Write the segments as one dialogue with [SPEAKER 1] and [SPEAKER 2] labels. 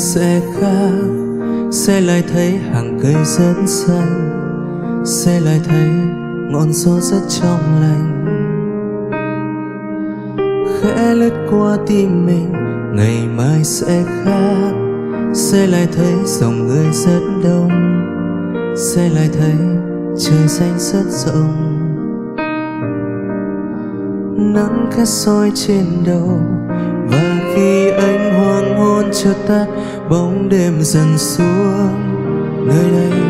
[SPEAKER 1] sẽ khác. Sẽ lại thấy hàng cây rất xanh. Sẽ lại thấy ngọn gió rất trong lành. Khẽ lướt qua tim mình, ngày mai sẽ khác. Sẽ lại thấy dòng người rất đông. Sẽ lại thấy trời xanh rất rộng. Nắng khẽ soi trên đầu và hoàng tắt bóng đêm dần xuống nơi đây.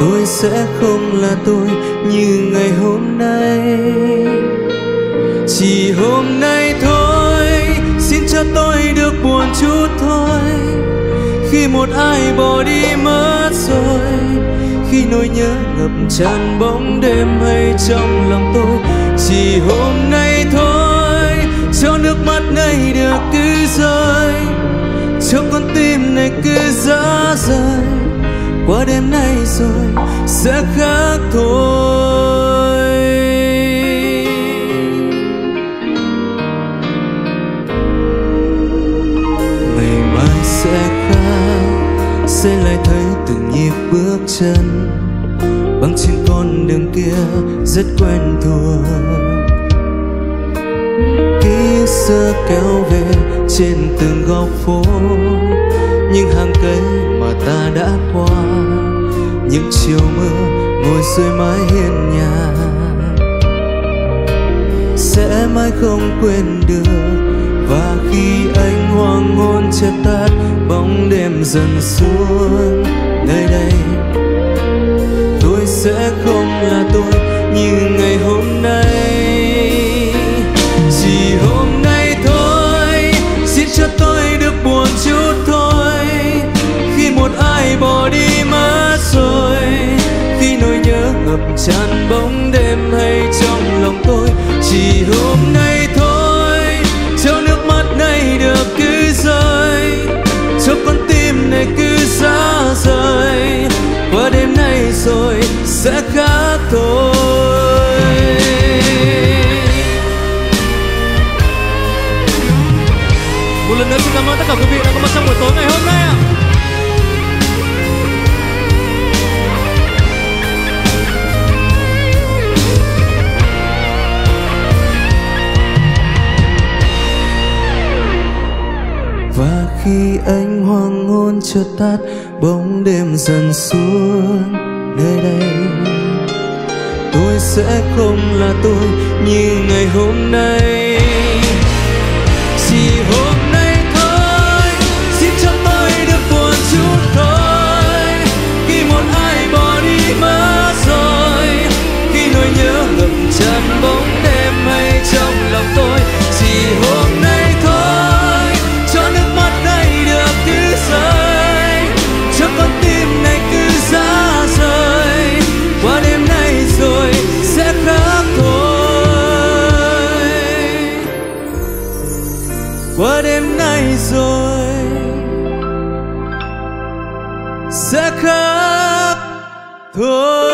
[SPEAKER 1] Tôi sẽ không là tôi như ngày hôm nay. Chỉ hôm nay thôi, xin cho tôi được buồn chút thôi. Khi một ai bỏ đi mất rồi, khi nỗi nhớ ngập tràn bóng đêm hay trong lòng tôi. Chỉ hôm nay qua đêm nay rồi sẽ khác thôi. Ngày mai sẽ khác, sẽ lại thấy từng nhịp bước chân. Băng trên con đường kia rất quen thuộc. Ký xưa kéo về trên từng góc phố. Những hàng cây ta đã qua. Những chiều mưa ngồi dưới mái hiên nhà. Sẽ mãi không quên được. Và khi anh hoàng hôn che tắt, bóng đêm dần xuống. Nơi đây, tôi sẽ không là tôi như ngày hôm nay. Chỉ hôm chợt chân bóng đêm. Khi ánh hoàng hôn chợt tắt, bóng đêm dần xuống nơi đây. Tôi sẽ không là tôi như ngày hôm nay. qua đêm nay rồi. Sẽ khác thôi.